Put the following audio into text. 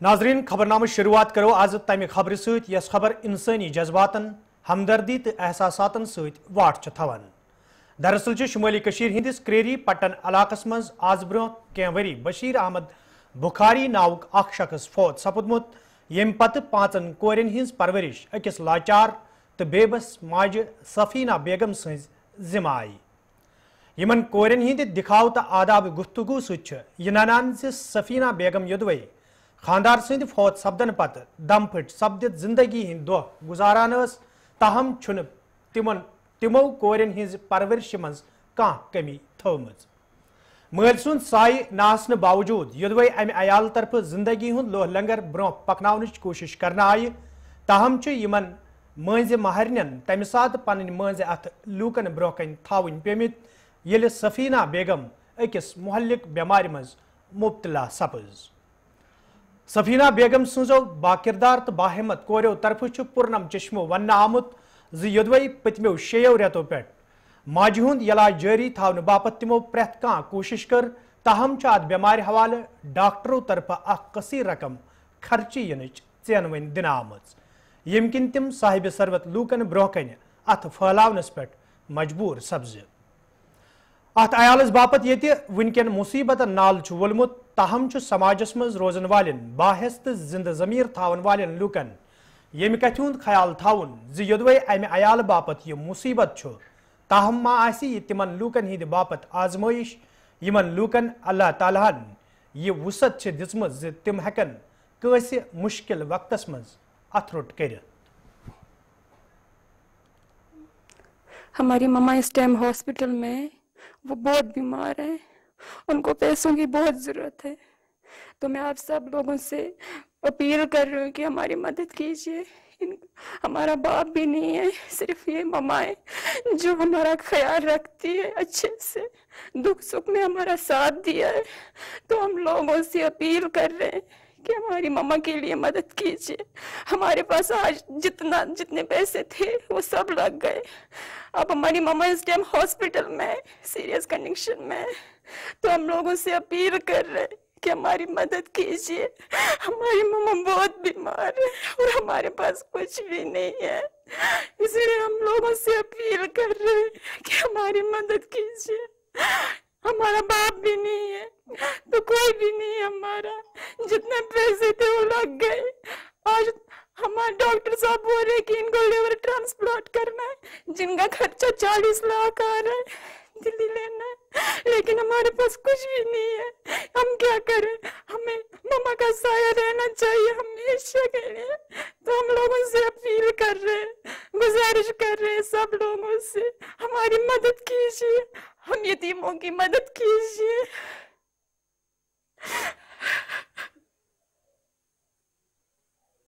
नाजरीन, खबरनाम शुरुआत करो आज तमि खबर सस खबर इंसानी जज्बातन, हमदर्दी तो एहसास सट थवान दरअसल शुमाली हंदिस क्रेरी पट्टन इलाकस मज आज ब्रो कह वरी बशीर अहमद बुखारी नावुक अख शख्स फौत सपुदमुत। यम पत पांचन कोरन हज परवरिश, अकिस लाचार तो बेबस माज सफीना बेगम सज जिम्मा आई यमन कोरन हंद दिखाव तो आदाब गुफ्तगु सह ननान सफीना बेगम योदवे खानदार सद फौत सपदन पत, दम फट सपदित ज़िंदगी हंद दह गुजारान तहम तिमन, तिमो कोरन परवरिश मज कमी थवमज मल सुंद साय नासन बावजूद, योदवे अमि अयाल तरफ़ ज़िंदगी हूँ लोह लंगर ब्रो पकन कोशिश कर आय तहम यमन मज महरन तमि सात पन मज अथ लूकन ब्रो कन थवन पेमित सफीना बेगम, अकिस मोहल्लिक बेमार मज सपज। सफीना बेगम सजो बाकिरदार तो बाहमत कोरो तरफ़ पुरनम चश्मो वन आमुत जोदवे पतमो शेयो रेतो पे माज हुंद इलाज जारी थावन बाप तमो प्रेथ कह कोशिश कर तहम अत बेमार हवाले डॉक्टरों तरफ़ कसीर रकम खर्ची इन वन दिन आम यम किन तिम साहिब सरवत लूकन ब्रोह कन अत फहलावनस पे मजबूर सब्ज अत अयालस बापत ये वनकन मुसीबत नाल वोलमुत तहम समाजस मज रोजन वाल बाहस तो जिंद जमीर थावन वाल लूकन यम कथ ख्याल थावन जोदवे अमि अयाल बापत यह मुसीबत तहम मा तिम लूकन हंद बापत आजमाइश यमन लूकन अल्लाह तालहन यह वसत दिम तिम हेकन कंस मुश्किल वक्त मज अथरुट कर हमारी मम्मा इस टाइम हॉस्पिटल में वो बहुत बीमार हैं। उनको पैसों की बहुत ज़रूरत है। तो मैं आप सब लोगों से अपील कर रही हूँ कि हमारी मदद कीजिए। हमारा बाप भी नहीं है, सिर्फ़ ये ममा है, जो हमारा ख्याल रखती है, अच्छे से दुख सुख में हमारा साथ दिया है। तो हम लोगों से अपील कर रहे हैं। कि हमारी मम्मा के लिए मदद कीजिए। हमारे पास आज जितना, जितने पैसे थे, वो सब लग गए। अब हमारी मम्मा इस टाइम हॉस्पिटल में सीरियस कंडीशन में। तो हम लोगों से अपील कर रहे हैं कि हमारी मदद कीजिए। हमारी मम्मा बहुत बीमार है और हमारे पास कुछ भी नहीं है। इसलिए हम लोगों से अपील कर रहे हैं कि हमारी मदद कीजिए। हमारा बाप भी नहीं है तो कोई भी नहीं हमारा। जितने पैसे थे वो लग गए। आज हमारे डॉक्टर साहब बोल रहे कि इनको लिवर ट्रांसप्लांट करना है, जिनका खर्चा चालीस लाख आ रहा है, दिल्ली लेना है। लेकिन हमारे पास कुछ भी नहीं है। हम क्या करें? हमें मम्मा का साया रहना चाहिए हमेशा के लिए तो हम लोगों से अपील कर रहे हैं, गुजारिश कर रहे हैं सब लोगों से। हमारी मदद कीजिए, हम यतीमों की मदद कीजिए।